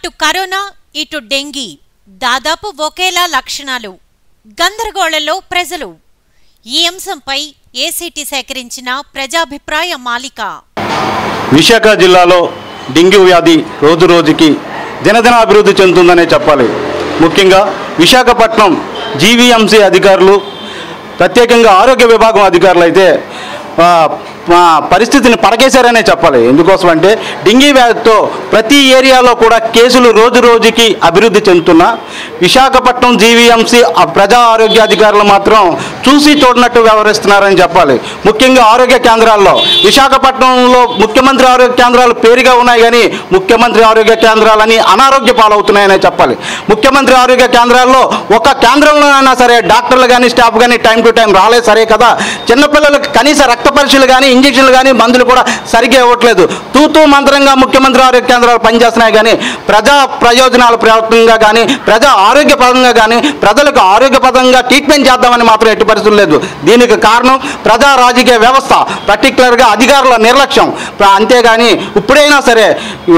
అటు కరోనా ఇటు డెంగీ. దాదాపు ఒకేలా లక్షణాలు. గందరగోళంలో ప్రజలు. ఈ అంశంపై ఏసీటీ సేకరించిన ప్రజాభిప్రాయ మాలిక. విశాఖ జిల్లాలో డెంగ్యూ వ్యాధి రోజు రోజుకి దినదిన అభివృద్ధి చెందుతుందనే చెప్పాలి. ముఖ్యంగా విశాఖపట్నం జీవీఎంసీ అధికారులు ప్రత్యేకంగా ఆరోగ్య విభాగం అధికారులు అయితే పరిస్థితిని పడకేశారనే చెప్పాలి. ఎందుకోసం అంటే డెంగీ వ్యాధితో ప్రతి ఏరియాలో కూడా కేసులు రోజు రోజుకి అభివృద్ధి చెందుతున్నా. విశాఖపట్నం జీవీఎంసీ ప్రజా ఆరోగ్యాధికారులు మాత్రం చూసి చూడనట్టు వ్యవహరిస్తున్నారని చెప్పాలి. ముఖ్యంగా ఆరోగ్య కేంద్రాల్లో విశాఖపట్నంలో ముఖ్యమంత్రి ఆరోగ్య కేంద్రాలు పేరుగా ఉన్నాయి కానీ ముఖ్యమంత్రి ఆరోగ్య కేంద్రాలని అనారోగ్య పాలవుతున్నాయనే చెప్పాలి. ముఖ్యమంత్రి ఆరోగ్య కేంద్రాల్లో ఒక కేంద్రంలో అయినా సరే డాక్టర్లు కానీ స్టాఫ్ కానీ టైం టు టైం రాలేదు సరే కదా. చిన్నపిల్లలకు కనీస రక్త పరీక్షలు కానీ ఇంజక్షన్లు కానీ మందులు కూడా సరిగ్గా ఇవ్వట్లేదు. తూతూ మంత్రంగా ముఖ్యమంత్రి ఆరోగ్య కేంద్రాలు పనిచేస్తున్నాయి కానీ ప్రజా ప్రయోజనాల ప్రయత్నంగా కానీ ప్రజా ఆరోగ్యపరంగా కానీ ప్రజలకు ఆరోగ్యపరంగా ట్రీట్మెంట్ చేద్దామని మాత్రం ఎట్టి పరిస్థితులు లేదు. దీనికి కారణం ప్రజా రాజకీయ వ్యవస్థ పర్టికులర్గా అధికారుల నిర్లక్ష్యం. అంతేగాని ఇప్పుడైనా సరే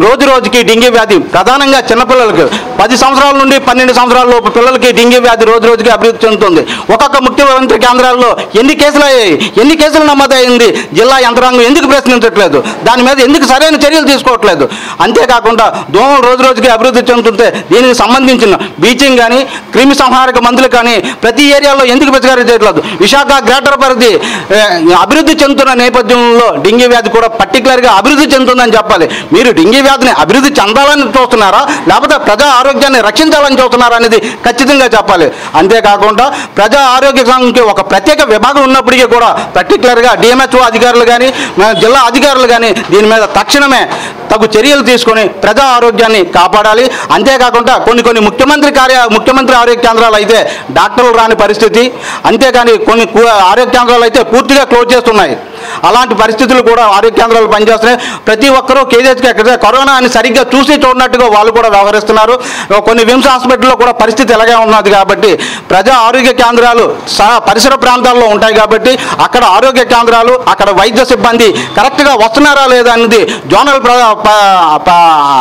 రోజు రోజుకి డెంగీ వ్యాధి ప్రధానంగా చిన్నపిల్లలకు పది సంవత్సరాల నుండి పన్నెండు సంవత్సరాల లోపు పిల్లలకి డెంగీ వ్యాధి రోజు రోజుకి అభివృద్ధి చెందుతుంది. ఒక్కొక్క ముఖ్యమంత్రి కేంద్రాల్లో ఎన్ని కేసులు అయ్యాయి? ఎన్ని కేసులు నమోదైంది జిల్లా యంత్రాంగం ఎందుకు ప్రశ్నించట్లేదు? దాని మీద ఎందుకు సరైన చర్యలు తీసుకోవట్లేదు? అంతేకాకుండా దోమలు రోజు రోజుకి అభివృద్ధి చెందుతుంటే దీనికి సంబంధించిన బీచింగ్ కానీ క్రిమి సంహారక మందులు కానీ ప్రతి ఏరియాలో ఎందుకు పిచికారీ చేయట్లేదు? విశాఖ గ్రేటర్ పరిధి అభివృద్ధి చెందుతున్న నేపథ్యంలో డెంగీ వ్యాధి కూడా పర్టికులర్గా అభివృద్ధి చెందుతుందని చెప్పాలి. మీరు డెంగీ వ్యాధిని అభివృద్ధి చెందాలని చూస్తున్నారా? లేకపోతే ప్రజా ఆరోగ్యాన్ని రక్షించాలని చూస్తున్నారా అనేది ఖచ్చితంగా చెప్పాలి. అంతేకాకుండా ప్రజా ఆరోగ్య సంఘంకి ఒక ప్రత్యేక విభాగం ఉన్నప్పటికీ కూడా పర్టికులర్గా డిఎంహెచ్ఓ అధికారులు కానీ జిల్లా అధికారులు కానీ దీని మీద తక్షణమే తగు చర్యలు తీసుకొని ప్రజా ఆరోగ్యాన్ని కాపాడాలి. అంతేకాకుండా కొన్ని కొన్ని ముఖ్యమంత్రి కార్య ముఖ్యమంత్రి ఆరోగ్య కేంద్రాలు అయితే డాక్టర్లు రాని పరిస్థితి. అంతేకాని కొన్ని ఆరోగ్య కేంద్రాలు అయితే పూర్తిగా క్లోజ్ చేస్తున్నాయి. అలాంటి పరిస్థితులు కూడా ఆరోగ్య కేంద్రాలు పనిచేస్తున్నాయి. ప్రతి ఒక్కరూ కేజీహెచ్కి ఎక్కడ కరోనా అని సరిగ్గా చూసి చూడనట్టుగా వాళ్ళు కూడా వ్యవహరిస్తున్నారు. కొన్ని విమ్స్ హాస్పిటల్లో కూడా పరిస్థితి ఇలాగే ఉన్నది కాబట్టి ప్రజా ఆరోగ్య కేంద్రాలు సహా పరిసర ప్రాంతాల్లో ఉంటాయి కాబట్టి అక్కడ ఆరోగ్య కేంద్రాలు అక్కడ వైద్య సిబ్బంది కరెక్ట్గా వస్తున్నారా లేదా అనేది జోనల్ ప్ర-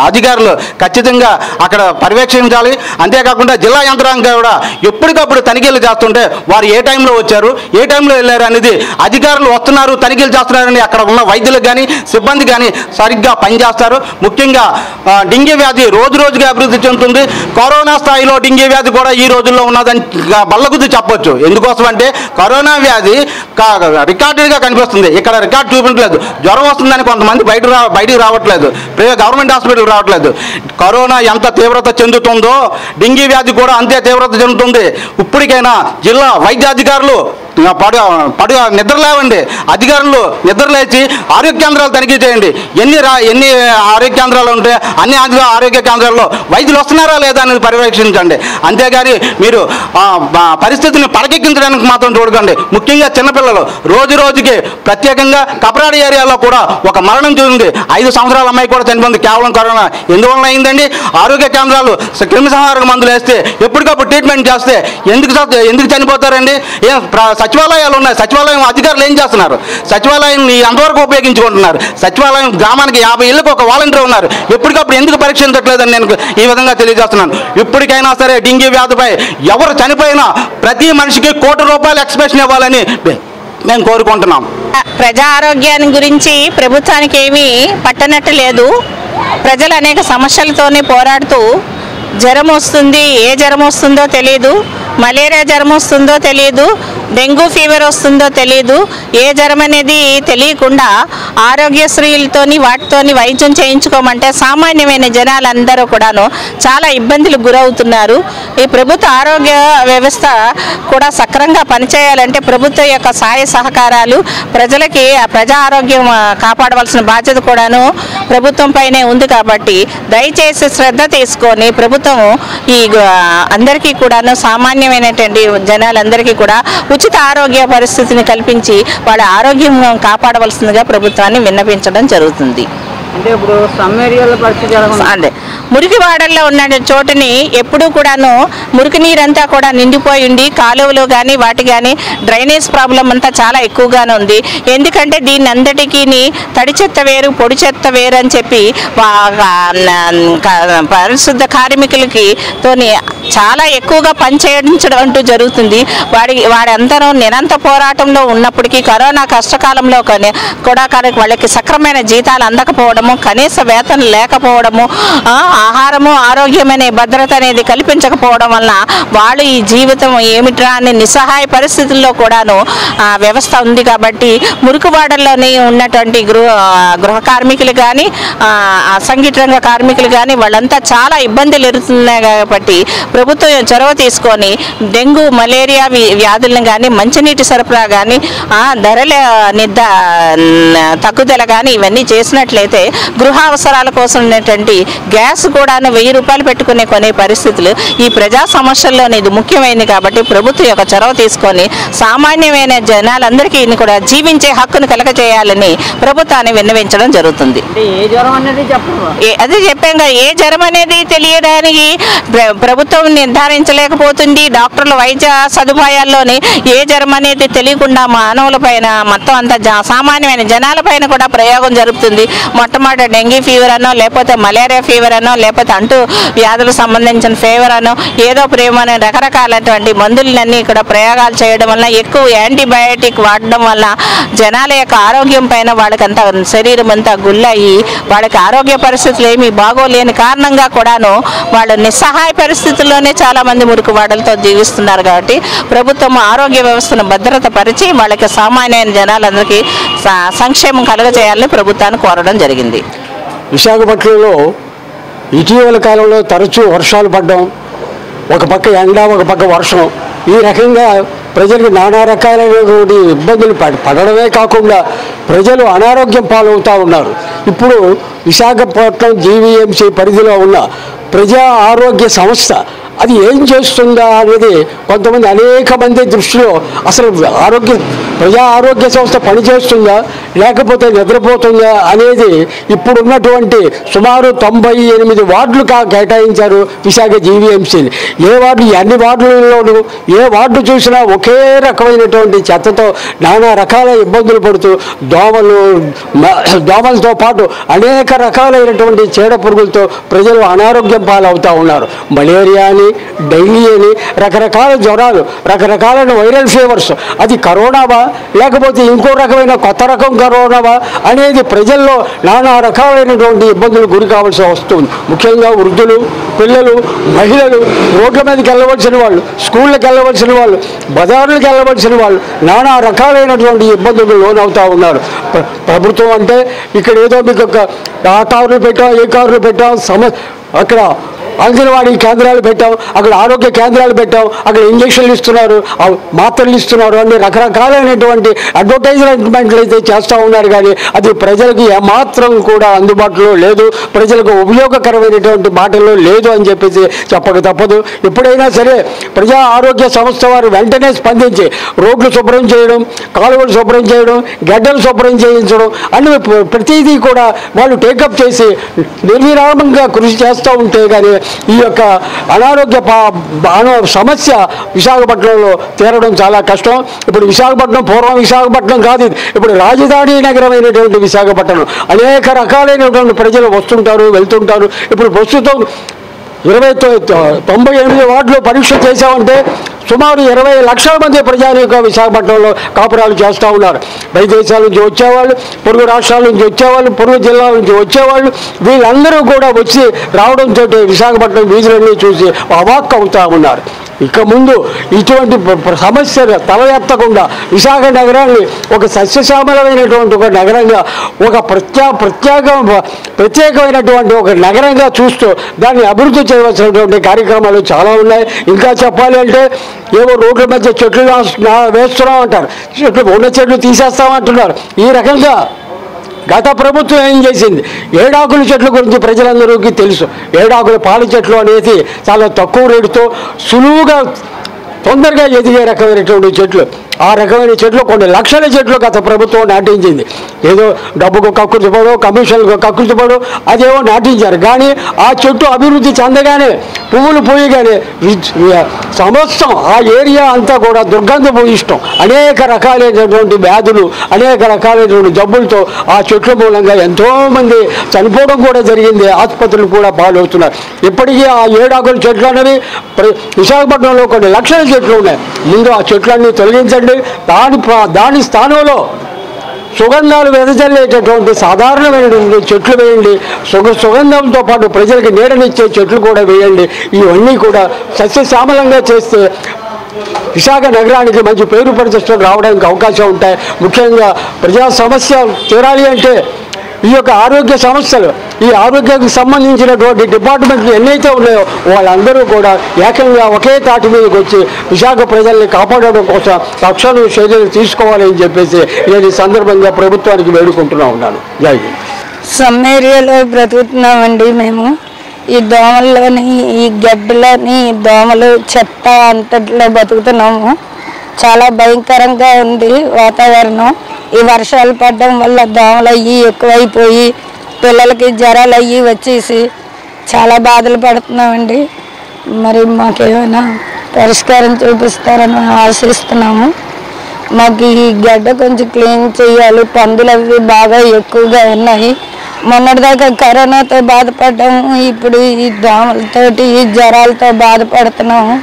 అధికారులు ఖచ్చితంగా అక్కడ పర్యవేక్షించాలి. అంతేకాకుండా జిల్లా యంత్రాంగం కూడా ఎప్పటికప్పుడు తనిఖీలు చేస్తుంటే వారు ఏ టైంలో వచ్చారు ఏ టైంలో వెళ్ళారు అనేది అధికారులు వస్తున్నారు తనిఖీ తనిఖీలు చేస్తున్నారని అక్కడ ఉన్న వైద్యులకు కానీ సిబ్బంది కానీ సరిగ్గా పనిచేస్తారు. ముఖ్యంగా డెంగీ వ్యాధి రోజు రోజుగా అభివృద్ధి చెందుతుంది. కరోనా స్థాయిలో డెంగీ వ్యాధి కూడా ఈ రోజుల్లో ఉన్నదని బల్లగుద్ది చెప్పొచ్చు. ఎందుకోసం అంటే కరోనా వ్యాధి కా- రికార్డుగా కనిపిస్తుంది. ఇక్కడ రికార్డు చూపించలేదు. జ్వరం వస్తుందని కొంతమంది బయట రా బయటికి రావట్లేదు. గవర్నమెంట్ హాస్పిటల్ రావట్లేదు. కరోనా ఎంత తీవ్రత చెందుతుందో డెంగీ వ్యాధి కూడా అంతే తీవ్రత చెందుతుంది. ఇప్పటికైనా జిల్లా వైద్యాధికారులు పడు పడు నిద్ర లేవండి. అధికారులు నిద్ర లేచి ఆరోగ్య కేంద్రాలు తనిఖీ చేయండి. ఎన్ని రా ఎన్ని ఆరోగ్య కేంద్రాలు ఉంటే అన్ని ఆరోగ్య ఆరోగ్య కేంద్రాల్లో వైద్యులు వస్తున్నారా లేదా అనేది పర్యవేక్షించండి. అంతేగాని మీరు పరిస్థితిని పడకెక్కించడానికి మాత్రం చూడకండి. ముఖ్యంగా చిన్నపిల్లలు రోజు రోజుకి ప్రత్యేకంగా కపరాడి ఏరియాలో కూడా ఒక మరణం చూసింది ఐదు సంవత్సరాల అమ్మాయి కూడా చనిపోయింది. కేవలం కరోనా. ఎందువలన అయిందండి? ఆరోగ్య కేంద్రాలు క్రిమిసంహారక మందులు వేస్తే ఎప్పటికప్పుడు ట్రీట్మెంట్ చేస్తే ఎందుకు ఎందుకు చనిపోతారండి? ఏ సచివాలయాలు ఉన్నాయి. సచివాలయం అధికారులు ఏం చేస్తున్నారు? సచివాలయం అంతవరకు ఉపయోగించుకుంటున్నారు. సచివాలయం గ్రామానికి యాభై ఏళ్ళకు ఒక వాలంటీర్ ఉన్నారు. ఎప్పటికప్పుడు ఎందుకు పరీక్షించట్లేదని నేను ఈ విధంగా తెలియజేస్తున్నాను. ఇప్పటికైనా సరే డెంగీ వ్యాధిపై ఎవరు చనిపోయినా ప్రతి మనిషికి కోటి రూపాయలు ఎక్స్ప్రెషన్ ఇవ్వాలని మేము కోరుకుంటున్నాం. ప్రజా ఆరోగ్యాన్ని గురించి ప్రభుత్వానికి ఏమీ పట్టనట్టు లేదు. ప్రజలు అనేక సమస్యలతోనే పోరాడుతూ జ్వరం వస్తుంది ఏ జ్వరం వస్తుందో తెలియదు మలేరియా జ్వరం వస్తుందో తెలియదు డెంగ్యూ ఫీవర్ వస్తుందో తెలియదు ఏ జ్వరం అనేది తెలియకుండా ఆరోగ్యశ్రీలతోని వాటితోని వైద్యం చేయించుకోమంటే సామాన్యమైన జనాలందరూ కూడాను చాలా ఇబ్బందులకు గురవుతున్నారు. ఈ ప్రభుత్వ ఆరోగ్య వ్యవస్థ కూడా సక్రంగా పనిచేయాలంటే ప్రభుత్వం యొక్క సహాయ సహకారాలు ప్రజలకి ఆ ప్రజా ఆరోగ్యం కాపాడవలసిన బాధ్యత కూడాను ప్రభుత్వం పైనే ఉంది కాబట్టి దయచేసి శ్రద్ధ తీసుకొని ప్రభుత్వం ఈ అందరికీ కూడాను సామాన్యమైనటువంటి జనాలందరికీ కూడా ఉచిత ఆరోగ్య పరిస్థితిని కల్పించి వాళ్ళ ఆరోగ్యం కాపాడవలసిందిగా ప్రభుత్వాన్ని విన్నపించడం జరుగుతుంది. అంటే ఇప్పుడు సమ్ ఏరియాల పరిస్థితి అదే మురికి వాడల్లో ఉన్న చోటుని ఎప్పుడూ కూడాను మురికి నీరంతా కూడా నిండిపోయి ఉండి కాలువలు కానీ వాటి కానీ డ్రైనేజ్ ప్రాబ్లం అంతా చాలా ఎక్కువగానే ఉంది. ఎందుకంటే దీన్ని అందటికీ తడి చెత్త వేరు పొడి చెత్త వేరు అని చెప్పి పరిశుద్ధ కార్మికులకి తోని చాలా ఎక్కువగా పనిచేయించడం అంటూ జరుగుతుంది. వాడి వాడందరూ నిరంతర పోరాటంలో ఉన్నప్పటికీ కరోనా కష్టకాలంలో కూడా కానీ వాళ్ళకి సక్రమైన జీతాలు అందకపోవడం అందకపోవడము కనీస వేతనం లేకపోవడము ఆహారము ఆరోగ్యం అనే భద్రత అనేది కల్పించకపోవడం వలన వాళ్ళు ఈ జీవితం ఏమిట్రా అని నిస్సహాయ పరిస్థితుల్లో కూడాను వ్యవస్థ ఉంది కాబట్టి మురుకువాడల్లోని ఉన్నటువంటి గృహ గృహ కార్మికులు కానీ అసంఘటిత రంగ కార్మికులు కానీ వాళ్ళంతా చాలా ఇబ్బందులు ఎదురుతున్నాయి కాబట్టి ప్రభుత్వం చొరవ తీసుకొని డెంగ్యూ మలేరియా వ్యాధులను కానీ మంచినీటి సరఫరా కానీ ధరల నిద్ద తగ్గుదల కానీ ఇవన్నీ చేసినట్లయితే గృహ అవసరాల కోసం ఉన్నటువంటి గ్యాస్ కూడా వెయ్యి రూపాయలు పెట్టుకునే కొనే పరిస్థితులు ఈ ప్రజా సమస్యల్లోనే ఇది ముఖ్యమైనది కాబట్టి ప్రభుత్వం యొక్క చొరవ తీసుకొని సామాన్యమైన జనాలందరికీ ఇది కూడా జీవించే హక్కును కలగజేయాలని ప్రభుత్వాన్ని విన్నవించడం జరుగుతుంది. అదే చెప్పాం కదా ఏ జ్వరం అనేది తెలియడానికి ప్ర- ప్రభుత్వం నిర్ధారించలేకపోతుంది. డాక్టర్ల వైద్య సదుపాయాల్లోని ఏ జ్వరం అనేది తెలియకుండా మానవుల పైన మొత్తం అంత సామాన్యమైన జనాల పైన కూడా ప్రయోగం జరుగుతుంది మొట్టమొదటి డెంగీ ఫీవర్ అనో లేకపోతే మలేరియా ఫీవర్ అనో లేకపోతే అంటూ వ్యాధులకు సంబంధించిన ఫీవర్ అనో ఏదో ప్రేమ అనే రకరకాలైనటువంటి మందులన్నీ ఇక్కడ ప్రయోగాలు చేయడం వల్ల ఎక్కువ యాంటీబయాటిక్ వాడడం వల్ల జనాల యొక్క ఆరోగ్యం పైన వాళ్ళకంతా శరీరం అంతా గుల్లయి వాళ్ళకి ఆరోగ్య పరిస్థితులు ఏమీ బాగోలేని కారణంగా కూడాను వాళ్ళు నిస్సహాయ పరిస్థితుల్లోనే చాలామంది మురుకు మురికి వాడలతో జీవిస్తున్నారు కాబట్టి ప్రభుత్వం ఆరోగ్య వ్యవస్థను భద్రత పరిచి వాళ్ళకి సామాన్యమైన జనాలందరికీ సంక్షేమం కలుగజేయాలని ప్రభుత్వాన్ని కోరడం జరిగింది. విశాఖపట్నంలో ఇటీవల కాలంలో తరచూ వర్షాలు పడడం ఒక పక్క ఎండ ఒక పక్క వర్షం. ఈ రకంగా ప్రజలకు నానా రకాలైనటువంటి ఇబ్బందులు పడ పడడమే కాకుండా ప్రజలు అనారోగ్యం పాలవుతూ ఉన్నారు. ఇప్పుడు విశాఖపట్నం జీవీఎంసీ పరిధిలో ఉన్న ప్రజా ఆరోగ్య సంస్థ అది ఏం చేస్తుందా అనేది కొంతమంది అనేక మంది దృష్టిలో అసలు ఆరోగ్య ప్రజా ఆరోగ్య సంస్థ పనిచేస్తుందా లేకపోతే నిద్రపోతుందా అనేది ఇప్పుడున్నటువంటి సుమారు తొంభై ఎనిమిది వార్డులు కా కేటాయించారు విశాఖ జీవీఎంసీని ఏ వార్డు అన్ని వార్డులలోనూ ఏ వార్డు చూసినా ఒకే రకమైనటువంటి చెత్తతో నానా రకాల ఇబ్బందులు పడుతూ దోమలు దోమలతో పాటు అనేక రకాలైనటువంటి చీడ పురుగులతో ప్రజలు అనారోగ్యం పాలవుతూ ఉన్నారు. మలేరియా అని డైలీ అని రకరకాల జ్వరాలు రకరకాలైన వైరల్ ఫీవర్స్. అది కరోనావా? లేకపోతే ఇంకో రకమైన కొత్త రకం కరోనావా? అనేది ప్రజల్లో నానా రకాలైనటువంటి ఇబ్బందులు గురి కావాల్సి వస్తుంది. ముఖ్యంగా వృద్ధులు పిల్లలు మహిళలు రోడ్ల మీదకి వెళ్ళవలసిన వాళ్ళు స్కూళ్ళకి వెళ్ళవలసిన వాళ్ళు బజార్లకు వెళ్ళవలసిన వాళ్ళు నానా రకాలైనటువంటి ఇబ్బందులు లోనవుతూ ఉన్నారు. ప్రభుత్వం అంటే ఇక్కడ ఏదో మీకు ఒక ఆ కారులు పెట్టాం ఏ కారులు పెట్టాం సమ అక్కడ అంగన్వాడీ కేంద్రాలు పెట్టాం అక్కడ ఆరోగ్య కేంద్రాలు పెట్టాం అక్కడ ఇంజక్షన్లు ఇస్తున్నారు మాత్రలు ఇస్తున్నారు అన్ని రకరకాలైనటువంటి అడ్వర్టైజ్మెంట్లు అయితే చేస్తూ ఉన్నారు కానీ అది ప్రజలకు ఏమాత్రం కూడా అందుబాటులో లేదు ప్రజలకు ఉపయోగకరమైనటువంటి మాటల్లో లేదు అని చెప్పేసి చెప్పక తప్పదు. ఎప్పుడైనా సరే ప్రజా ఆరోగ్య సంస్థ వారు వెంటనే స్పందించి రోడ్లు శుభ్రం చేయడం కాలువలు శుభ్రం చేయడం గడ్డలు శుభ్రం చేయించడం అన్ని ప్రతిదీ కూడా వాళ్ళు టేకప్ చేసి నిర్విరామంగా కృషి చేస్తూ ఉంటే కానీ ఈ యొక్క అనారోగ్య సమస్య విశాఖపట్నంలో తీరడం చాలా కష్టం. ఇప్పుడు విశాఖపట్నం పూర్వం విశాఖపట్నం కాదు ఇప్పుడు రాజధాని నగరమైనటువంటి విశాఖపట్నం. అనేక రకాలైనటువంటి ప్రజలు వస్తుంటారు వెళ్తుంటారు. ఇప్పుడు ప్రస్తుతం ఇరవై తొంభై ఎనిమిది వార్డులు పరీక్ష చేశామంటే సుమారు ఇరవై లక్షల మంది ప్రజానీక విశాఖపట్నంలో కాపురాలు చేస్తూ ఉన్నారు. పై దేశాల నుంచి వచ్చేవాళ్ళు పొరుగు రాష్ట్రాల నుంచి వచ్చేవాళ్ళు పొరుగు జిల్లాల నుంచి వచ్చేవాళ్ళు వీళ్ళందరూ కూడా వచ్చి రావడంతో విశాఖపట్నం వీధులన్నీ చూసి అవాక్ అవుతా ఉన్నారు. ఇక ముందు ఇటువంటి ప్ర- సమస్యలు తల ఎత్తకుండా విశాఖ నగరాన్ని ఒక సస్యశ్యామలమైనటువంటి ఒక నగరంగా ఒక ప్రత్యా ప్రత్యేక ప్రత్యేకమైనటువంటి ఒక నగరంగా చూస్తూ దాన్ని అభివృద్ధి చేయవలసినటువంటి కార్యక్రమాలు చాలా ఉన్నాయి. ఇంకా చెప్పాలి అంటే ఏవో రోడ్ల మధ్య చెట్లు వేస్తున్నాం అంటారు చెట్లు ఉన్న చెట్లు తీసేస్తామంటున్నారు. ఈ రకంగా గత ప్రభుత్వం ఏం చేసింది? ఏడాకుల చెట్ల గురించి ప్రజలందరికీ తెలుసు. ఏడాకుల పాల చెట్లు అనేది చాలా తక్కువ రేటుతో సులువుగా తొందరగా ఎదిగే రకమైనటువంటి చెట్లు ఆ రకమైన చెట్లు కొన్ని లక్షల చెట్లు గత ప్రభుత్వం నాటించింది. ఏదో డబ్బుకు కక్కుర్తిపడో కమిషన్కు కక్కుర్తిపడో అదేవో నాటించారు. కానీ ఆ చెట్టు అభివృద్ధి చెందగానే పువ్వులు పూయగానే సంవత్సరం సమస్తం ఆ ఏరియా అంతా కూడా దుర్గంధపు ఇష్టం. అనేక రకాలైనటువంటి వ్యాధులు అనేక రకాలైనటువంటి జబ్బులతో ఆ చెట్ల మూలంగా ఎంతోమంది చనిపోవడం కూడా జరిగింది. ఆసుపత్రులు కూడా పాలవుతున్నారు ఇప్పటికీ ఆ ఏడాకుల చెట్లు అనేవి విశాఖపట్నంలో కొన్ని లక్షల చెట్లు ఉన్నాయి. ముందు ఆ చెట్లన్నీ తొలగించండి. దాని దాని స్థానంలో సుగంధాలు వెదజల్లేటటువంటి సాధారణమైనటువంటి చెట్లు వేయండి. సుగ సుగంధంతో పాటు ప్రజలకు నీడనిచ్చే చెట్లు కూడా వేయండి. ఇవన్నీ కూడా సస్యశ్యామలంగా చేస్తే విశాఖ నగరానికి మంచి పేరు పరిచయం రావడానికి అవకాశం ఉంటాయి. ముఖ్యంగా ప్రజా సమస్య తీరాలి అంటే ఈ యొక్క ఆరోగ్య సమస్యలు ఈ ఆరోగ్యానికి సంబంధించినటువంటి డిపార్ట్మెంట్లు ఎన్నైతే ఉన్నాయో వాళ్ళందరూ కూడా ఏకంగా ఒకే తాటి మీదకి వచ్చి విశాఖ ప్రజల్ని కాపాడడం కోసం తక్షణ చర్యలు తీసుకోవాలని చెప్పేసి నేను ఈ సందర్భంగా ప్రభుత్వానికి వేడుకుంటున్నా ఉన్నాను. జై సమ్ ఏరియాలో బ్రతుకుతున్నామండి మేము. ఈ దోమల్లోని ఈ గడ్డలోని దోమలు చెత్త అంతట్లో బతుకుతున్నాము చాలా భయంకరంగా ఉంది వాతావరణం. ఈ వర్షాలు పడడం వల్ల దోమలు అయ్యి ఎక్కువైపోయి పిల్లలకి జ్వరాలు అయ్యి వచ్చేసి చాలా బాధలు పడుతున్నామండి. మరి మాకేమైనా పరిష్కారం చూపిస్తారని ఆశిస్తున్నాము. మాకు ఈ గడ్డ కొంచెం క్లీన్ చేయాలి. పందులు అవి బాగా ఎక్కువగా ఉన్నాయి. మొన్నటిదాకా కరోనాతో బాధపడ్డాము. ఇప్పుడు ఈ దోమలతోటి ఈ జ్వరాలతో బాధపడుతున్నాము.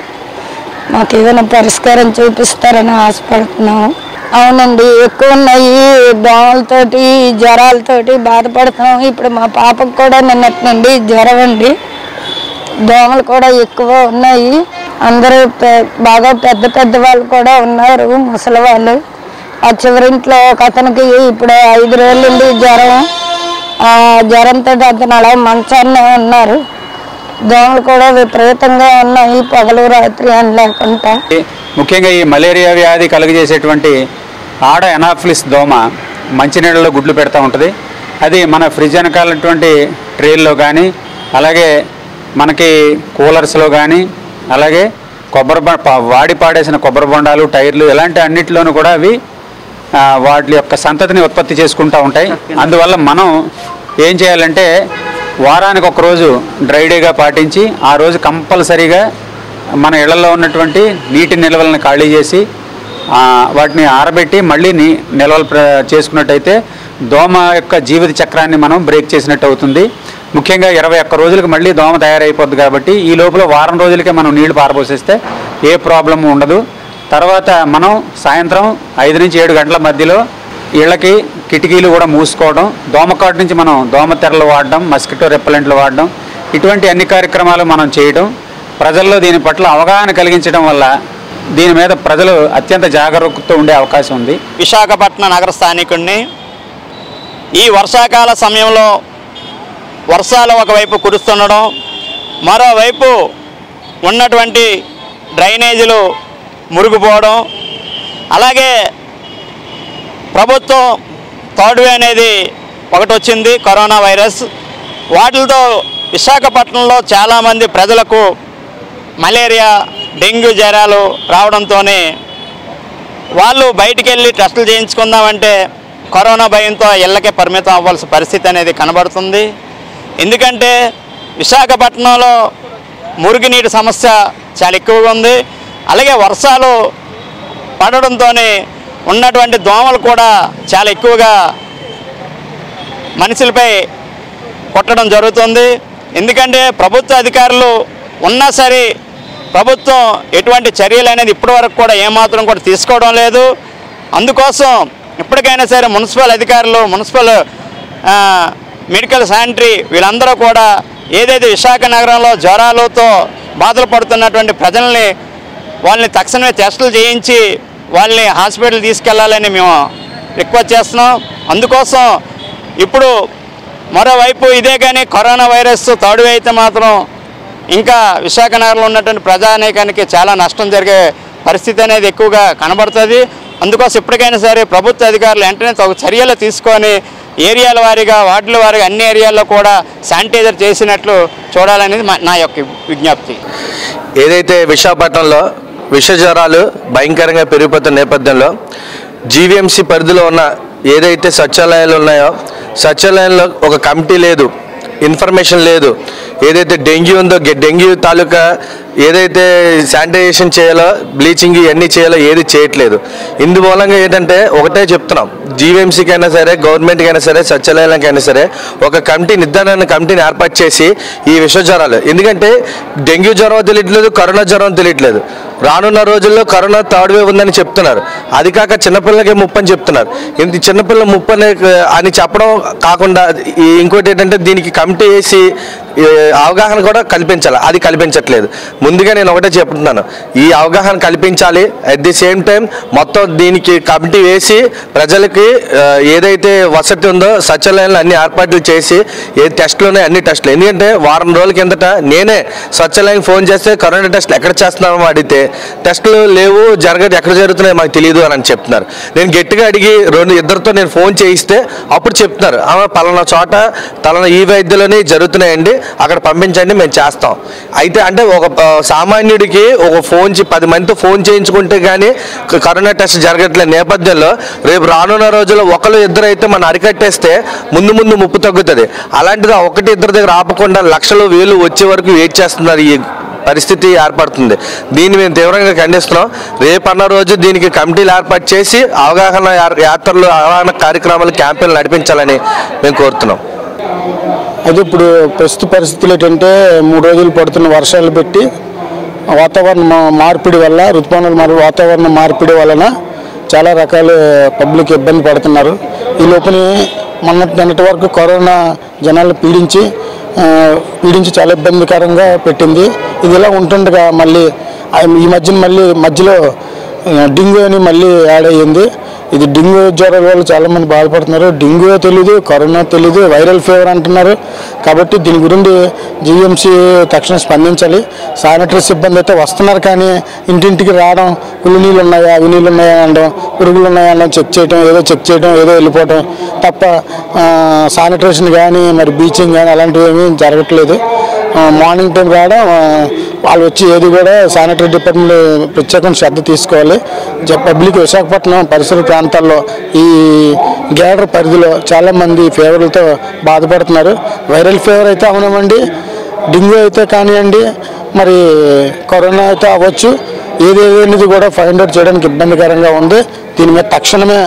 మాకు ఏదైనా పరిష్కారం చూపిస్తారని ఆశపడుతున్నాము. అవునండి ఎక్కువ ఉన్నాయి దోమలతోటి జ్వరాలతోటి బాధపడుతున్నాము. ఇప్పుడు మా పాపకు కూడా నిన్నటి నుండి జ్వరం అండి. దోమలు కూడా ఎక్కువ ఉన్నాయి. అందరూ పె- బాగా పెద్ద పెద్ద వాళ్ళు కూడా ఉన్నారు ముసలి వాళ్ళు. ఆ చివరింట్లో ఒక అతనికి ఇప్పుడు ఐదు రోజుల నుండి జ్వరం. ఆ జ్వరంతో అతను అలా మంచాన్నే ఉన్నారు. దోమలు కూడా విపరీతంగా ఉన్నాయి పగలు రాత్రి అని లేకుండా. ముఖ్యంగా ఈ మలేరియా వ్యాధి కలుగజేసేటువంటి ఆడ ఎనాఫ్లిస్ దోమ మంచినీళ్ళలో గుడ్లు పెడతా ఉంటుంది. అది మన ఫ్రిడ్జ్ వెనకాలటువంటి ట్రేల్లో కానీ అలాగే మనకి కూలర్స్లో కానీ అలాగే కొబ్బరి వాడి పాడేసిన కొబ్బరి బొండాలు టైర్లు ఇలాంటి అన్నిటిలోనూ కూడా అవి వాటి యొక్క సంతతిని ఉత్పత్తి చేసుకుంటూ ఉంటాయి. అందువల్ల మనం ఏం చేయాలంటే వారానికి ఒక రోజు డ్రై డేగా పాటించి ఆ రోజు కంపల్సరీగా మన ఇళ్ళలో ఉన్నటువంటి నీటి నిల్వలను ఖాళీ చేసి వాటిని ఆరబెట్టి మళ్ళీ నీ నిల్వలు చేసుకున్నట్టయితే దోమ యొక్క జీవిత చక్రాన్ని మనం బ్రేక్ చేసినట్టు అవుతుంది. ముఖ్యంగా ఇరవై ఒక్క రోజులకు మళ్ళీ దోమ తయారైపోద్ది కాబట్టి ఈ లోపల వారం రోజులకే మనం నీళ్ళు పారబోసేస్తే ఏ ప్రాబ్లం ఉండదు. తర్వాత మనం సాయంత్రం ఐదు నుంచి ఏడు గంటల మధ్యలో ఇళ్ళకి కిటికీలు కూడా మూసుకోవడం దోమకాటు నుంచి మనం దోమ తెరలు వాడడం మస్కిటో రెప్పలెంట్లు వాడడం ఇటువంటి అన్ని కార్యక్రమాలు మనం చేయడం ప్రజల్లో దీని పట్ల అవగాహన కలిగించడం వల్ల దీని మీద ప్రజలు అత్యంత జాగరూకతో ఉండే అవకాశం ఉంది. విశాఖపట్నం నగర స్థానికుడిని ఈ వర్షాకాల సమయంలో వర్షాలు ఒకవైపు కురుస్తుండడం మరోవైపు ఉన్నటువంటి డ్రైనేజీలు మురిగిపోవడం అలాగే ప్రభుత్వం థర్డ్ వే అనేది ఒకటి వచ్చింది కరోనా వైరస్. వాటితో విశాఖపట్నంలో చాలామంది ప్రజలకు మలేరియా డెంగ్యూ జ్వరాలు రావడంతోనే వాళ్ళు బయటికి వెళ్ళి టెస్టులు చేయించుకుందామంటే కరోనా భయంతో ఇళ్ళకే పరిమితం అవ్వాల్సిన పరిస్థితి అనేది కనబడుతుంది. ఎందుకంటే విశాఖపట్నంలో మురుగునీటి సమస్య చాలా ఎక్కువగా ఉంది. అలాగే వర్షాలు పడడంతోనే ఉన్నటువంటి దోమలు కూడా చాలా ఎక్కువగా మనుషులపై కొట్టడం జరుగుతుంది. ఎందుకంటే ప్రభుత్వ అధికారులు ఉన్నా సరే ప్రభుత్వం ఎటువంటి చర్యలు అనేది ఇప్పటివరకు కూడా ఏమాత్రం కూడా తీసుకోవడం లేదు. అందుకోసం ఇప్పటికైనా సరే మున్సిపల్ అధికారులు మున్సిపల్ మెడికల్ శానిటరీ వీళ్ళందరూ కూడా ఏదైతే విశాఖ నగరంలో జ్వరాలతో బాధలు పడుతున్నటువంటి ప్రజల్ని వాళ్ళని తక్షణమే టెస్టులు చేయించి వాళ్ళని హాస్పిటల్ తీసుకెళ్ళాలని మేము రిక్వెస్ట్ చేస్తున్నాం. అందుకోసం ఇప్పుడు మరోవైపు ఇదే కానీ కరోనా వైరస్ తాడు అయితే మాత్రం ఇంకా విశాఖ నగరంలో ఉన్నటువంటి ప్రజానేకానికి చాలా నష్టం జరిగే పరిస్థితి అనేది ఎక్కువగా కనబడుతుంది. అందుకోసం ఇప్పటికైనా సరే ప్రభుత్వ అధికారులు వెంటనే తగు చర్యలు తీసుకొని ఏరియాల వారీగా వార్డుల వారీగా అన్ని ఏరియాల్లో కూడా శానిటైజర్ చేసినట్లు చూడాలనేది మా- నా యొక్క విజ్ఞప్తి. ఏదైతే విశాఖపట్నంలో విష జ్వరాలు భయంకరంగా పెరిగిపోతున్న నేపథ్యంలో జీవీఎంసీ పరిధిలో ఉన్న ఏదైతే సచివాలయాలు ఉన్నాయో సచివాలయంలో ఒక కమిటీ లేదు ఇన్ఫర్మేషన్ లేదు. ఏదైతే డెంగ్యూ ఉందో డెంగ్యూ తాలూకా ఏదైతే శానిటైజేషన్ చేయాలో బ్లీచింగ్ ఇవన్నీ చేయాలో ఏది చేయట్లేదు. ఇందు ఏంటంటే ఒకటే చెప్తున్నాం. జీవీఎంసీకి అయినా సరే గవర్నమెంట్కి అయినా సరే సచివాలయాలకైనా సరే ఒక కమిటీ నిర్ధారణ కమిటీని ఏర్పాటు చేసి ఈ విష జ్వరాలు ఎందుకంటే డెంగ్యూ జ్వరం తెలియట్లేదు కరోనా జ్వరం తెలియట్లేదు. రానున్న రోజుల్లో కరోనా థర్డ్ వేవ్ ఉందని చెప్తున్నారు. అది కాక చిన్నపిల్లలకే ముప్పు అని చెప్తున్నారు. ఇది చిన్నపిల్లల ముప్పు అని చెప్పడం కాకుండా ఇంకోటి ఏంటంటే దీనికి కమిటీ వేసి అవగాహన కూడా కల్పించాలి. అది కల్పించట్లేదు. ముందుగా నేను ఒకటే చెప్తున్నాను. ఈ అవగాహన కల్పించాలి. అట్ ది సేమ్ టైం మొత్తం దీనికి కమిటీ వేసి ప్రజలకి ఏదైతే వసతి ఉందో సచివాలయంలో అన్ని ఏర్పాట్లు చేసి ఏ టెస్టులు ఉన్నాయి అన్ని టెస్టులు. ఎందుకంటే వారం రోజుల కిందట నేనే స్వచ్ఛాలయం ఫోన్ చేస్తే కరోనా టెస్టులు ఎక్కడ చేస్తున్నామో అడిగితే టెస్టులు లేవు జరగదు ఎక్కడ జరుగుతున్నాయో మాకు తెలియదు అని చెప్తున్నారు. నేను గట్టిగా అడిగి రెండు ఇద్దరితో నేను ఫోన్ చేయిస్తే అప్పుడు చెప్తున్నారు. పలానా చోట తలన ఈ వైద్యులని జరుగుతున్నాయండి. అక్కడ పంపించండి మేము చేస్తాం. అయితే అంటే ఒక సామాన్యుడికి ఒక ఫోన్ పది మందితో ఫోన్ చేయించుకుంటే కానీ కరోనా టెస్ట్ జరగట్లే నేపథ్యంలో రేపు రానున్న రోజుల్లో ఒకరు ఇద్దరు అయితే మనం అరికట్టేస్తే ముందు ముందు ముప్పు తగ్గుతుంది. అలాంటిది ఒకటి ఇద్దరి దగ్గర ఆపకుండా లక్షలు వేలు వచ్చే వరకు వెయిట్ చేస్తున్నారు ఈ పరిస్థితి ఏర్పడుతుంది. దీన్ని మేము తీవ్రంగా ఖండిస్తున్నాం. రేపన్న రోజు దీనికి కమిటీలు ఏర్పాటు చేసి అవగాహన యాత్రలు అవగాహన కార్యక్రమాలు క్యాంపెయిన్లు నడిపించాలని మేము కోరుతున్నాం. అయితే ఇప్పుడు ప్రస్తుత పరిస్థితులు ఏంటంటే మూడు రోజులు పడుతున్న వర్షాలు పెట్టి వాతావరణ మార్పిడి వల్ల ఋతుపవనాల మరియు వాతావరణ మార్పిడి వలన చాలా రకాల పబ్లిక్ ఇబ్బంది పడుతున్నారు. ఈ లోపుని మొన్న నిన్నటి వరకు కరోనా జనాలు పీడించి పీడించి చాలా ఇబ్బందికరంగా పెట్టింది. ఇది ఇలా ఉంటుండగా మళ్ళీ ఈ మధ్యన మళ్ళీ మధ్యలో ఆ, డెంగ్యూ అని మళ్ళీ యాడ్ అయ్యింది. ఇది డెంగ్యూ జ్వరం వల్ల చాలామంది బాధపడుతున్నారు. డెంగ్యూ తెలీదు కరోనా తెలీదు వైరల్ ఫీవర్ అంటున్నారు. కాబట్టి దీని గురించి జిఎంసీ తక్షణం స్పందించాలి. శానిటరీ సిబ్బంది అయితే వస్తున్నారు కానీ ఇంటింటికి రావడం ఉల్లి నీళ్ళు ఉన్నాయా అవి నీళ్ళు ఉన్నాయా అనడం పురుగులు ఉన్నాయా అనడం చెక్ చేయడం ఏదో చెక్ చేయడం ఏదో వెళ్ళిపోవడం తప్ప శానిటేషన్ కానీ మరి బీచింగ్ కానీ అలాంటివి ఏమీ జరగట్లేదు. మార్నింగ్ టైం రావడం వాళ్ళు వచ్చి ఏది కూడా శానిటరీ డిపార్ట్మెంట్ ప్రత్యేకమైన శ్రద్ధ తీసుకోవాలి. జ- పబ్లిక్ విశాఖపట్నం పరిసర ప్రాంతాల్లో ఈ గ్యాడర్ పరిధిలో చాలామంది ఫీవర్లతో బాధపడుతున్నారు. వైరల్ ఫీవర్ అయితే అవునమండి డెంగ్యూ అయితే కానివ్వండి మరి కరోనా అయితే అవ్వచ్చు. ఏదేది అనేది కూడా ఫైండ్ అవుట్ చేయడానికి ఇబ్బందికరంగా ఉంది. దీని మీద తక్షణమే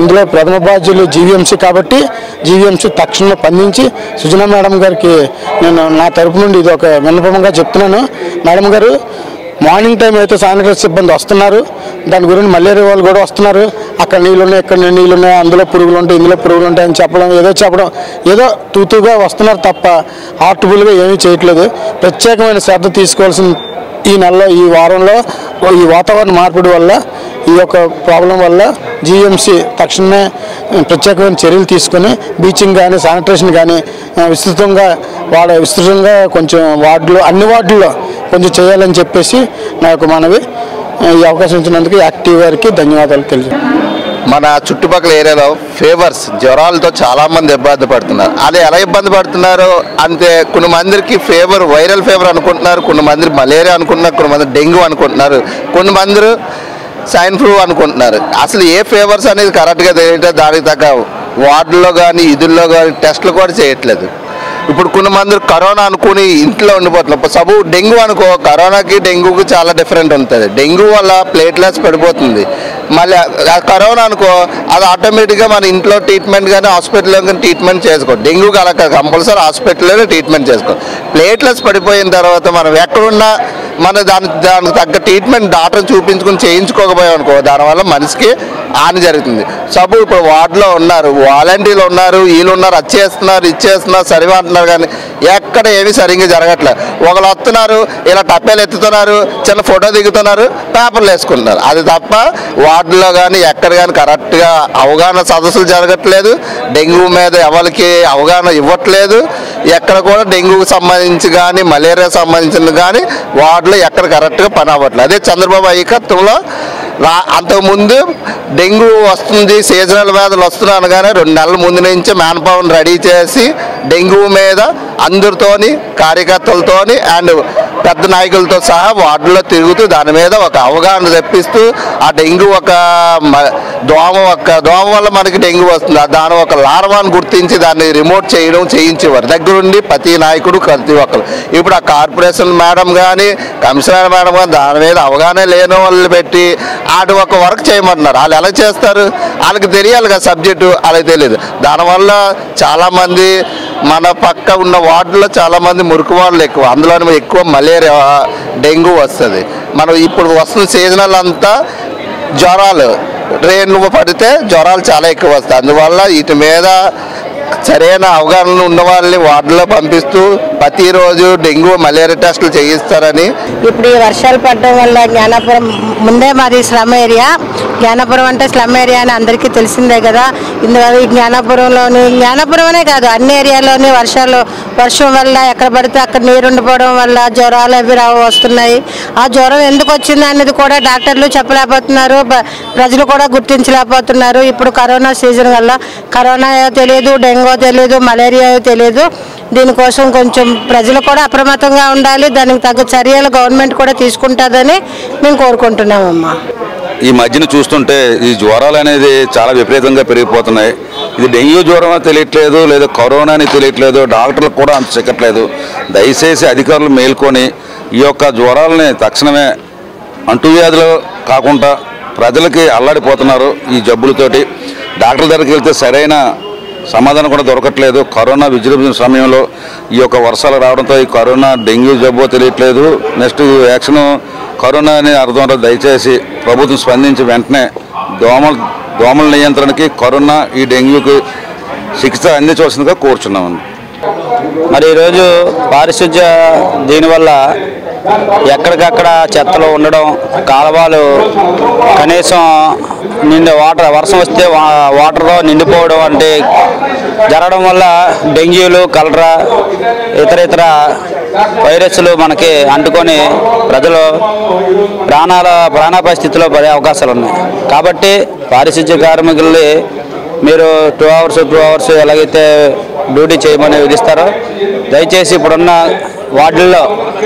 ఇందులో ప్రథమ బాధ్యులు జీవీఎంసీ కాబట్టి జీవీఎంసీ తక్షణమే స్పందించి సుజనా మేడం గారికి నేను నా తరపు నుండి ఇది ఒక విన్నపంగా చెప్తున్నాను. మేడం గారు మార్నింగ్ టైం అయితే శానిటైజర్ సిబ్బంది వస్తున్నారు. దాని గురించి మలేరియా వాళ్ళు కూడా వస్తున్నారు. అక్కడ నీళ్ళున్నాయి ఇక్కడ నీళ్ళున్నాయి అందులో పురుగులు ఉంటాయి ఇందులో పురుగులు ఉంటాయి అని చెప్పడం ఏదో చెప్పడం ఏదో తూతుగా వస్తున్నారు తప్ప హార్ట్ఫుల్గా ఏమీ చేయట్లేదు. ప్రత్యేకమైన శ్రద్ధ తీసుకోవాల్సిన ఈ నెలలో ఈ వారంలో ఈ వాతావరణ మార్పిడి వల్ల ఈ యొక్క ప్రాబ్లం వల్ల జిఎంసి తక్షణమే ప్రత్యేకమైన చర్యలు తీసుకొని బీచింగ్ కానీ శానిటేషన్ కానీ విస్తృతంగా వాడ విస్తృతంగా కొంచెం వార్డులో అన్ని వార్డుల్లో కొంచెం చేయాలని చెప్పేసి నా యొక్క మనవి ఈ అవకాశం ఇచ్చినందుకు యాక్టివ్ గారికి ధన్యవాదాలు తెలుసు మన చుట్టుపక్కల ఏరియాలో ఫీవర్స్ జ్వరాలతో చాలామంది ఇబ్బంది పడుతున్నారు. అది ఎలా ఇబ్బంది పడుతున్నారు అంతే కొన్ని మందికి ఫీవర్ వైరల్ ఫీవర్ అనుకుంటున్నారు కొన్ని మంది మలేరియా అనుకుంటున్నారు కొన్ని మంది డెంగ్యూ అనుకుంటున్నారు కొన్ని మంది సైన్ ఫ్లూ అనుకుంటున్నారు. అసలు ఏ ఫీవర్స్ అనేది కరెక్ట్గా తెలియటే దానికి తగ్గ వార్డుల్లో కానీ ఇదుల్లో కానీ టెస్టులు కూడా చేయట్లేదు. ఇప్పుడు కొన్ని మంది కరోనా అనుకుని ఇంట్లో ఉండిపోతున్నారు. సబు డెంగ్యూ అనుకో కరోనాకి డెంగ్యూకి చాలా డిఫరెంట్ ఉంటుంది. డెంగ్యూ వల్ల ప్లేట్లెట్స్ పడిపోతుంది మళ్ళీ కరోనా అనుకో అది ఆటోమేటిక్గా మన ఇంట్లో ట్రీట్మెంట్ కానీ హాస్పిటల్లో కానీ ట్రీట్మెంట్ చేసుకో. డెంగ్యూకి అలా కంపల్సరీ హాస్పిటల్లోనే ట్రీట్మెంట్ చేసుకో. ప్లేట్లెస్ పడిపోయిన తర్వాత మనం ఎక్కడున్నా మన దాని దానికి తగ్గ ట్రీట్మెంట్ డాక్టర్ చూపించుకుని చేయించుకోకపోయాం అనుకో దానివల్ల మనిషికి హాని జరుగుతుంది. సపోజ్ ఇప్పుడు వార్డులో ఉన్నారు వాలంటీర్లు ఉన్నారు వీళ్ళు ఉన్నారు అది చేస్తున్నారు ఇది సరిగా అంటున్నారు కానీ ఎక్కడ ఏమీ సరిగ్గా జరగట్లేదు ఒకళ్ళు వస్తున్నారు ఇలా టప్పేలు ఎత్తుతున్నారు చిన్న ఫోటో దిగుతున్నారు పేపర్లు వేసుకుంటున్నారు. అది తప్ప వార్డులో కానీ ఎక్కడ కానీ కరెక్ట్గా అవగాహన సదస్సులు జరగట్లేదు. డెంగ్యూ మీద ఎవరికి అవగాహన ఇవ్వట్లేదు. ఎక్కడ కూడా డెంగ్యూకి సంబంధించి కానీ మలేరియా సంబంధించిన కానీ వార్డులో ఎక్కడ కరెక్ట్గా పని అవ్వట్లేదు. అదే చంద్రబాబు ఐకత్వంలో అంతకుముందు డెంగ్యూ వస్తుంది సీజనల్ వ్యాధులు వస్తున్నాను అనగానే రెండు నెలల ముందు నుంచి మ్యాన్ పవర్ రెడీ చేసి డెంగ్యూ మీద అందరితోని కార్యకర్తలతోని అండ్ పెద్ద నాయకులతో సహా వార్డులో తిరుగుతూ దాని మీద ఒక అవగాహన తెప్పిస్తూ ఆ డెంగ్యూ ఒక మ- దోమ ఒక దోమ వల్ల మనకి డెంగ్యూ వస్తుంది. ఆ దాని ఒక లార్వాన్ని గుర్తించి దాన్ని రిమోట్ చేయడం చేయించేవారు. దగ్గరుండి ప్రతి నాయకుడు ప్రతి ఒక్కరు. ఇప్పుడు ఆ కార్పొరేషన్ మేడం కానీ కమిషనర్ మేడం కానీ దాని మీద అవగాహన లేని వాళ్ళు పెట్టి ఆడు ఒక వర్క్ చేయమంటున్నారు. వాళ్ళు ఎలా చేస్తారు? వాళ్ళకి తెలియాలి కదా సబ్జెక్టు వాళ్ళకి తెలియదు. దానివల్ల చాలామంది మన పక్క ఉన్న వార్డులో చాలామంది మురికి వాళ్ళు ఎక్కువ. అందులో ఎక్కువ మలేరియా డెంగ్యూ వస్తుంది. మనం ఇప్పుడు వస్తున్న సీజనల్ అంతా జ్వరాలు. ట్రైన్లు పడితే జ్వరాలు చాలా ఎక్కువ వస్తాయి. అందువల్ల వీటి మీద సరైన అవగాహన ఉన్న వాళ్ళని వార్డులో పంపిస్తూ ప్రతిరోజు డెంగ్యూ మలేరియా టెస్టులు చేయిస్తారని. ఇప్పుడు ఈ వర్షాలు పడడం వల్ల జ్ఞానాపురం ముందే మాది స్లమ్ ఏరియా. జ్ఞానాపురం అంటే స్లమ్ ఏరియా అని అందరికీ తెలిసిందే కదా. ఇందువల్ల ఈ జ్ఞానాపురంలోని జ్ఞానాపురమనే కాదు అన్ని ఏరియాలోని వర్షాలు వర్షం వల్ల ఎక్కడ పడితే అక్కడ నీరు ఉండిపోవడం వల్ల జ్వరాలు అవి రావు వస్తున్నాయి. ఆ జ్వరం ఎందుకు వచ్చింది అనేది కూడా డాక్టర్లు చెప్పలేకపోతున్నారు. ప్రజలు కూడా గుర్తించలేకపోతున్నారు. ఇప్పుడు కరోనా సీజన్ వల్ల. కరోనా తెలియదు డెంగ్యూ తెలియదు మలేరియా తెలియదు. దీనికోసం కొంచెం ప్రజలు కూడా అప్రమత్తంగా ఉండాలి. దానికి తగ్గ చర్యలు గవర్నమెంట్ కూడా తీసుకుంటుందని మేము కోరుకుంటున్నామమ్మా. ఈ మధ్యన చూస్తుంటే ఈ జ్వరాలు అనేది చాలా విపరీతంగా పెరిగిపోతున్నాయి. ఇది డెంగ్యూ జ్వరం అని తెలియట్లేదు లేదా కరోనా అని తెలియట్లేదు డాక్టర్లకు కూడా అంత చిక్కట్లేదు. దయచేసి అధికారులు మేల్కొని ఈ యొక్క జ్వరాలని తక్షణమే అంటువ్యాధులు కాకుండా ప్రజలకి అల్లాడిపోతున్నారు ఈ జబ్బులతోటి. డాక్టర్ దగ్గరికి వెళ్తే సరైన సమాధానం కూడా దొరకట్లేదు. కరోనా విజృంభించిన సమయంలో ఈ యొక్క వర్షాలు రావడంతో ఈ కరోనా డెంగ్యూ జబ్బు తెలియట్లేదు. నెక్స్ట్ యాక్షన్ కరోనా అనే అర్థం దయచేసి ప్రభుత్వం స్పందించి వెంటనే దోమల దోమల నియంత్రణకి కరోనా ఈ డెంగ్యూకి చికిత్స అందించవలసిందిగా కోరుచున్నామండి మరి ఈరోజు పారిశుధ్య దీనివల్ల ఎక్కడికక్కడ చెత్తలు ఉండడం కాలువలు కనీసం నిండి వాటర్ వర్షం వస్తే వా- నిండిపోవడం అంటే జరగడం వల్ల డెంగ్యూలు కలరా ఇతర ఇతర వైరస్లు మనకి అంటుకొని ప్రజలు ప్రాణాల ప్రాణ స్థితిలో పడే అవకాశాలు ఉన్నాయి. కాబట్టి పారిశుద్ధ్య కార్మికుల్ని మీరు టూ అవర్స్ టూ అవర్స్ ఎలాగైతే డ్యూటీ చేయమని విధిస్తారో దయచేసి ఇప్పుడున్న వార్డుల్లో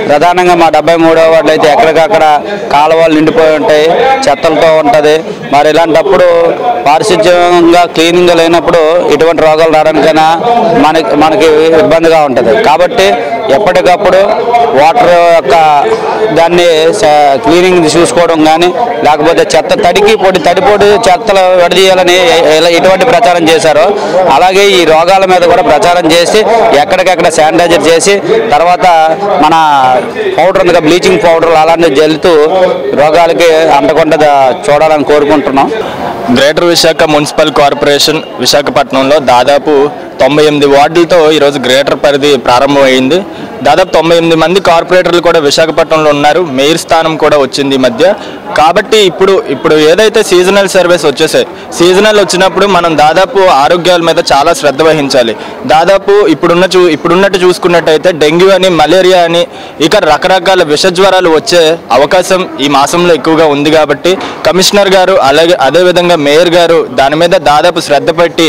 ప్రధానంగా మా డెబ్బై మూడవ వార్డులో అయితే ఎక్కడికక్కడ కాలువలు నిండిపోయి ఉంటాయి చెత్తలతో ఉంటుంది. మరి ఇలాంటప్పుడు పారిశుధ్యంగా క్లీనింగ్ లేనప్పుడు ఎటువంటి రోగాలు రావడానికైనా మనకి మనకి ఇబ్బందిగా ఉంటుంది. కాబట్టి ఎప్పటికప్పుడు వాటర్ యొక్క దాన్ని క్లీనింగ్ చూసుకోవడం కానీ లేకపోతే చెత్త తడికి పొడి తడి పొడి చెత్తలు విడదీయాలని ఎటువంటి ప్రచారం చేశారో అలాగే ఈ రోగాల మీద కూడా ప్రచారం చేసి ఎక్కడికెక్కడ శానిటైజర్ చేసి తర్వాత మన పౌడర్ ఉంది బ్లీచింగ్ పౌడర్ అలాంటివి జల్లుతూ రోగాలకి అంటకుండా చూడాలని కోరుకుంటున్నాం. గ్రేటర్ విశాఖ మున్సిపల్ కార్పొరేషన్ విశాఖపట్నంలో దాదాపు తొంభై ఎనిమిది వార్డులతో ఈరోజు గ్రేటర్ పరిధి ప్రారంభమైంది. దాదాపు తొంభై ఎనిమిది మంది కార్పొరేటర్లు కూడా విశాఖపట్నంలో ఉన్నారు. మేయర్ స్థానం కూడా వచ్చింది ఈ మధ్య. కాబట్టి ఇప్పుడు ఇప్పుడు ఏదైతే సీజనల్ సర్వీస్ వచ్చేసాయి సీజనల్ వచ్చినప్పుడు మనం దాదాపు ఆరోగ్యాల మీద చాలా శ్రద్ధ వహించాలి. దాదాపు ఇప్పుడున్న చూ ఇప్పుడున్నట్టు చూసుకున్నట్టయితే డెంగ్యూ అని మలేరియా అని ఇక రకరకాల విష జ్వరాలు వచ్చే అవకాశం ఈ మాసంలో ఎక్కువగా ఉంది కాబట్టి కమిషనర్ గారు అలాగే అదేవిధంగా మేయర్ గారు దాని మీద దాదాపు శ్రద్ధ పెట్టి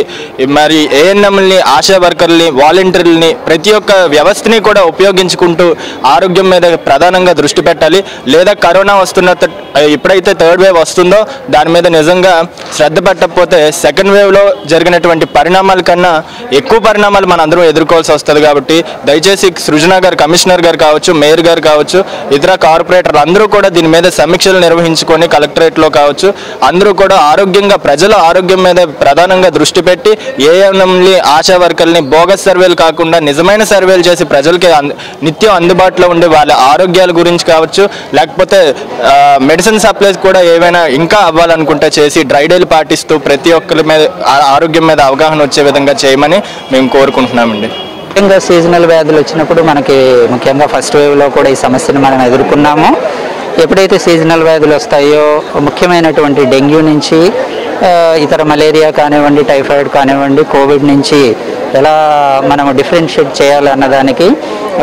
మరి ఏఎన్ఎంని ఆశా వర్కర్ని వాలంటీర్లని ప్రతి ఒక్క వ్యవస్థని కూడా ఉపయోగించుకుంటూ ఆరోగ్యం మీద ప్రధానంగా దృష్టి పెట్టాలి. లేదా కరోనా వస్తున్న ఎప్పుడైతే థర్డ్ వేవ్ వస్తుందో దాని మీద నిజంగా శ్రద్ధ పెట్టకపోతే సెకండ్ వేవ్లో జరిగినటువంటి పరిణామాల కన్నా ఎక్కువ పరిణామాలు మన అందరం ఎదుర్కోవాల్సి వస్తుంది కాబట్టి దయచేసి సృజన గారు కమిషనర్ గారు కావచ్చు మేయర్ గారు కావచ్చు ఇతర కార్పొరేటర్లు అందరూ కూడా దీని మీద సమీక్షలు నిర్వహించుకొని కలెక్టరేట్లో కావచ్చు అందరూ కూడా ఆరోగ్యంగా ప్రజల ఆరోగ్యం మీద ప్రధానంగా దృష్టి పెట్టి ఏఎన్ఎంని ఆశా వర్కర్ని బోగస్ సర్వేలు కాకుండా నిజమైన సర్వేలు చేసి ప్రజలకి నిత్యం అందుబాటులో ఉండే వాళ్ళ ఆరోగ్యాల గురించి కావచ్చు లేకపోతే మెడి మెడిసిన్ సప్లైస్ కూడా ఏవైనా ఇంకా అవ్వాలనుకుంటే చేసి డ్రై డేలు పాటిస్తూ ప్రతి ఒక్కరి మీద ఆ- ఆరోగ్యం మీద అవగాహన వచ్చే విధంగా చేయమని మేము కోరుకుంటున్నామండి. ముఖ్యంగా సీజనల్ వ్యాధులు వచ్చినప్పుడు మనకి ముఖ్యంగా ఫస్ట్ వేవ్లో కూడా ఈ సమస్యను మనం ఎదుర్కొన్నాము. ఎప్పుడైతే సీజనల్ వ్యాధులు వస్తాయో ముఖ్యమైనటువంటి డెంగ్యూ నుంచి ఇతర మలేరియా కానివ్వండి టైఫాయిడ్ కానివ్వండి కోవిడ్ నుంచి ఎలా మనం డిఫరెన్షియేట్ చేయాలి అన్నదానికి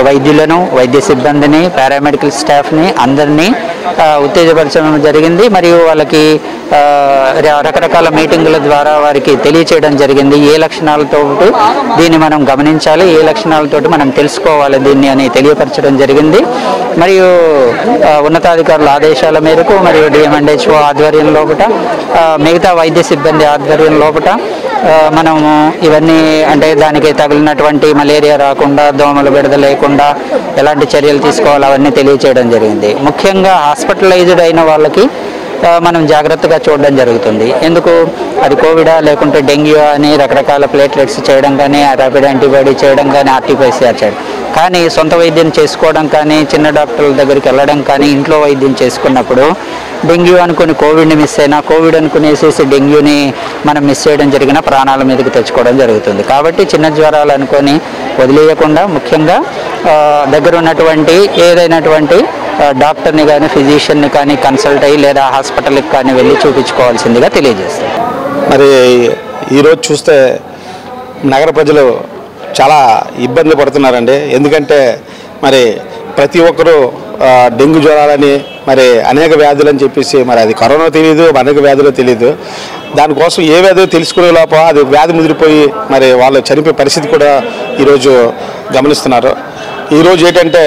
వైద్యులను వైద్య సిబ్బందిని పారామెడికల్ స్టాఫ్ని అందరినీ ఉత్తేజపరచడం జరిగింది. మరియు వాళ్ళకి రకరకాల మీటింగుల ద్వారా వారికి తెలియచేయడం జరిగింది. ఏ లక్షణాలతో దీన్ని మనం గమనించాలి ఏ లక్షణాలతో మనం తెలుసుకోవాలి దీన్ని అని తెలియపరచడం జరిగింది. మరియు ఉన్నతాధికారుల ఆదేశాల మేరకు మరియు డిఎంఎండ్హెచ్ఓ ఆధ్వర్యం లోపట మిగతా వైద్య సిబ్బంది ఆధ్వర్యం లోపట మనము ఇవన్నీ అంటే దానికి తగిలినటువంటి మలేరియా రాకుండా దోమలు విడద లేకుండా ఎలాంటి చర్యలు తీసుకోవాలి అవన్నీ తెలియచేయడం జరిగింది. ముఖ్యంగా హాస్పిటలైజ్డ్ అయిన వాళ్ళకి మనం జాగ్రత్తగా చూడడం జరుగుతుంది. ఎందుకు? అది కోవిడా? లేకుంటే డెంగ్యూ అని రకరకాల ప్లేట్లెట్స్ చేయడం కానీ ర్యాపిడ్ యాంటీబాడీ చేయడం కానీ ఆర్టీపీసీఆర్ చేయడం. కానీ సొంత వైద్యం చేసుకోవడం కానీ చిన్న డాక్టర్ల దగ్గరికి వెళ్ళడం కానీ ఇంట్లో వైద్యం చేసుకున్నప్పుడు డెంగ్యూ అనుకుని కోవిడ్ని మిస్ అయినా కోవిడ్ అనుకునేసేసి డెంగ్యూని మనం మిస్ చేయడం జరిగిన ప్రాణాల మీదకి తెచ్చుకోవడం జరుగుతుంది. కాబట్టి చిన్న జ్వరాలు అనుకొని వదిలేయకుండా ముఖ్యంగా దగ్గర ఉన్నటువంటి ఏదైనటువంటి డాక్టర్ని కానీ ఫిజిషియన్ని కానీ కన్సల్ట్ అయ్యి లేదా హాస్పిటల్కి కానీ వెళ్ళి చూపించుకోవాల్సిందిగా తెలియజేస్తారు మరి ఈరోజు చూస్తే నగర ప్రజలు చాలా ఇబ్బంది పడుతున్నారండి. ఎందుకంటే మరి ప్రతి ఒక్కరూ డెంగ్యూ జ్వరాలని మరి అనేక వ్యాధులు అని చెప్పేసి మరి అది కరోనా తెలియదు అనేక వ్యాధులు తెలియదు దానికోసం ఏ వ్యాధి తెలుసుకునే లోప అది వ్యాధి ముదిరిపోయి మరి వాళ్ళు చనిపోయే పరిస్థితి కూడా ఈరోజు గమనిస్తున్నారు. ఈరోజు ఏంటంటే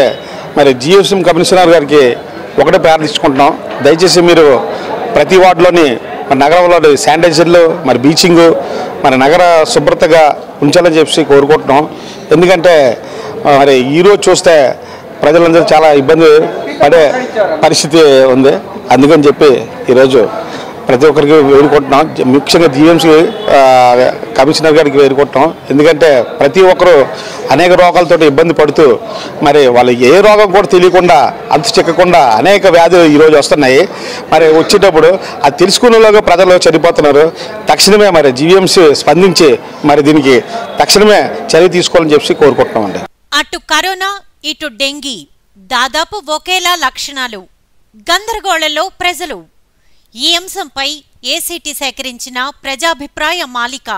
మరి జిఎస్ఎం కమిషనర్ గారికి ఒకటే ప్రార్థించుకుంటున్నాం దయచేసి మీరు ప్రతి వార్డులోని మన నగరంలో శానిటైజర్లు మరి బీచింగ్ మన నగర శుభ్రతగా ఉంచాలని చెప్పి కోరుకుంటున్నాం. ఎందుకంటే మరి ఈరోజు చూస్తే ప్రజలందరూ చాలా ఇబ్బంది పడే పరిస్థితి ఉంది. అందుకని చెప్పి ఈరోజు ప్రతి ఒక్కరికి వేడుకుంటున్నాం. ముఖ్యంగా జిఎంసీ కమిషనర్ గారికి వేడుకుంటున్నాం. ఎందుకంటే ప్రతి ఒక్కరూ అనేక రోగాలతో ఇబ్బంది పడుతూ మరి వాళ్ళు ఏ రోగం కూడా తెలియకుండా అంత చిక్కకుండా అనేక వ్యాధులు ఈరోజు వస్తున్నాయి. మరి వచ్చేటప్పుడు అది తెలుసుకునేలోగా ప్రజలు చనిపోతున్నారు. తక్షణమే మరి జిఎంసీ స్పందించి మరి దీనికి తక్షణమే చర్య తీసుకోవాలని చెప్పి కోరుకుంటున్నామండి. అటు కరోనా ఇటు డెంగీ. దాదాపు ఒకేలా లక్షణాలు. గందరగోళంలో ప్రజలు ఈ అంశంపై ఏసీటీ సేకరించిన ప్రజాభిప్రాయ మాలిక.